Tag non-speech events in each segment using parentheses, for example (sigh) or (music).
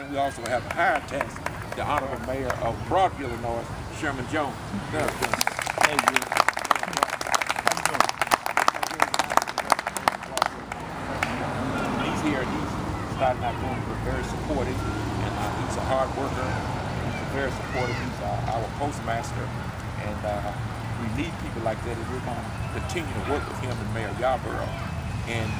And we also have a higher task, the Honorable Mayor of Broadview, Illinois, Sherman Jones. Thank you. He's here, he's starting out going, we're very supportive, and uh, he's a hard worker. He's very supportive. He's uh, our postmaster, and uh, we need people like that. And we're going to continue to work with him and Mayor Yarborough, and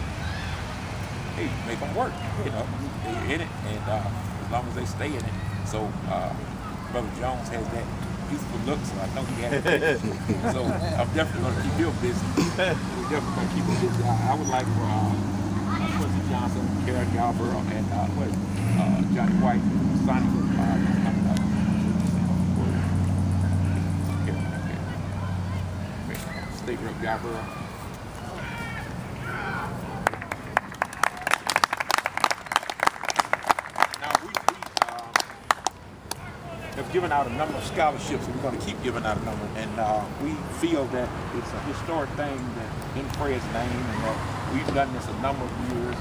hey, make them work. You know, they're in it, and uh, as long as they stay in it. So, uh, Brother Jones has that youthful look, so I know he has it. (laughs) so I'm definitely going to keep him busy. We're definitely going to keep him busy. I, I would like for uh, Quincy Johnson, Karen Yarborough, and uh, what, uh, Johnny White, Sonny, uh. Okay, okay. State Rep Yarborough. Now, we, we um, have given out a number of scholarships, and we're going to keep giving out a number. And uh, we feel that it's a historic thing that in Fred's name, and that we've done this a number of years,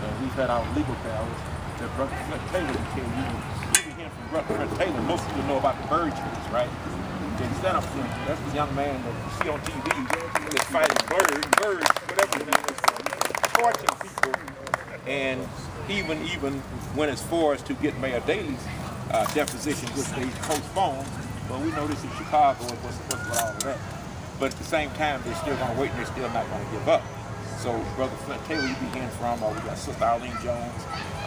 and we've had our legal powers. That Brother Taylor can tell you, even here from Brother Taylor, most people know about the Burge right? And up. That's the young man that you see on TV that's fighting Burge, Burge, whatever the torching people and even even when it's for us to get Mayor Daley's uh, deposition, which they postponed. But we know this is Chicago and what's, what's with all of that. But at the same time, they're still going to wait and they're still not going to give up. So, Brother Flint Taylor, you be hearing from, uh, we got Sister Arlene Jones,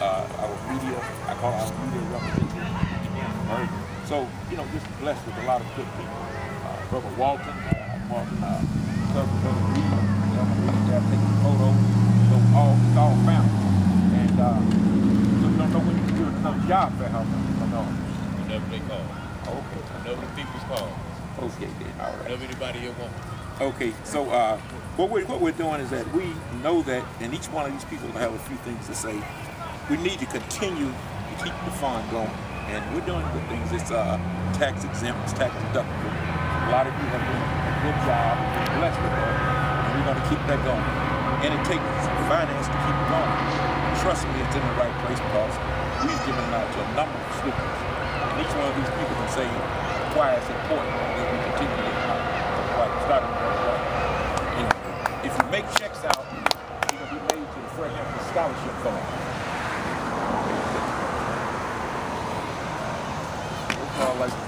uh, our media, I call our media representative, her. So, you know, just blessed with a lot of good people. Uh, Brother Walton, uh, Walton, uh, Brother Reed, Brother Reed, there taking photos. So, all, it's all family. And uh, so you don't know when you can do another job for how much you know. Whenever they call. Okay. Whenever the people's call. Okay, then. All right. Whenever anybody here wants. Okay, so uh, what we're what we're doing is that we know that, and each one of these people will have a few things to say. We need to continue to keep the fund going, and we're doing good things. It's uh, tax exempt, it's tax deductible. A lot of you have done a good job, been blessed with that, and we're going to keep that going. And it takes finance to keep it going trust me, it's in the right place because we've given out to a number of stickers, And each one of these people can say why it's important that we continue to get out. Like, starting from you know, if you make checks out, you're going to be made to the Fred Hampton Scholarship Fund. We'll like